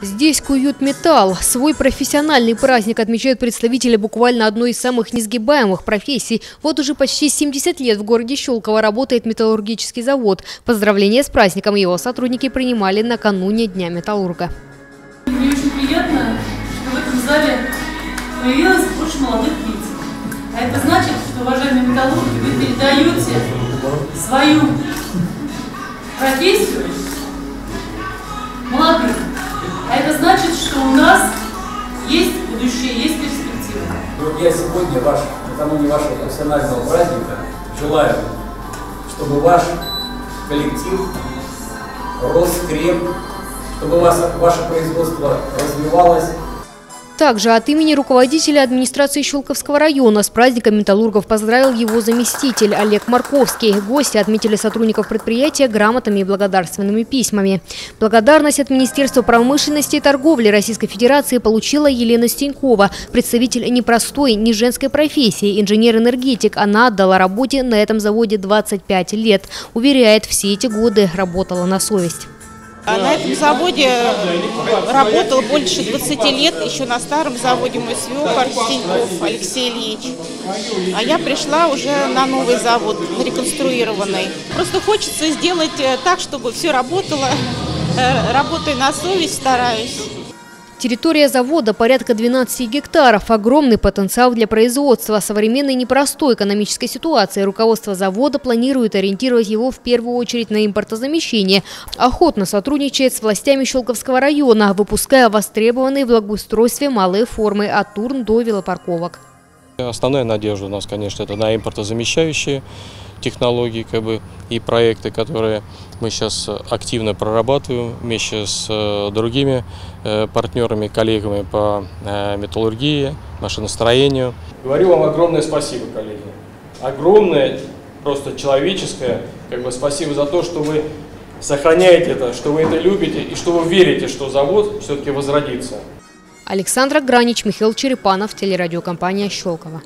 Здесь куют металл. Свой профессиональный праздник отмечают представители буквально одной из самых несгибаемых профессий. Вот уже почти 70 лет в городе Щелково работает металлургический завод. Поздравления с праздником его сотрудники принимали накануне Дня металлурга. Мне очень приятно, что в этом зале появилось больше молодых лиц. А это значит, что, уважаемые металлурги, вы передаете свою профессию вот я сегодня, ваш, накануне вашего профессионального праздника, желаю, чтобы ваш коллектив рос креп, чтобы вас, ваше производство развивалось, также от имени руководителя администрации Щелковского района с праздником металлургов поздравил его заместитель Олег Марковский. Гости отметили сотрудников предприятия грамотами и благодарственными письмами. Благодарность от Министерства промышленности и торговли Российской Федерации получила Елена Стенькова, представитель непростой, не женской профессии, инженер-энергетик. Она отдала работе на этом заводе 25 лет. Уверяет, все эти годы работала на совесть. А на этом заводе работал больше 20 лет, еще на старом заводе мой свекор Стеньков Алексей Ильич. А я пришла уже на новый завод, реконструированный. Просто хочется сделать э, так, чтобы все работало. Э, работаю на совесть, стараюсь. Территория завода порядка 12 гектаров. Огромный потенциал для производства. Современной непростой экономической ситуации руководство завода планирует ориентировать его в первую очередь на импортозамещение. Охотно сотрудничает с властями Щелковского района, выпуская востребованные в благоустройстве малые формы от турн до велопарковок. Основная надежда у нас, конечно, это на импортозамещающие технологии как бы, и проекты, которые мы сейчас активно прорабатываем вместе с э, другими э, партнерами, коллегами по э, металлургии, машиностроению. Говорю вам огромное спасибо, коллеги. Огромное, просто человеческое, как бы спасибо за то, что вы сохраняете это, что вы это любите и что вы верите, что завод все-таки возродится. Александра Гранич, Михаил Черепанов, телерадиокомпания «Щелково».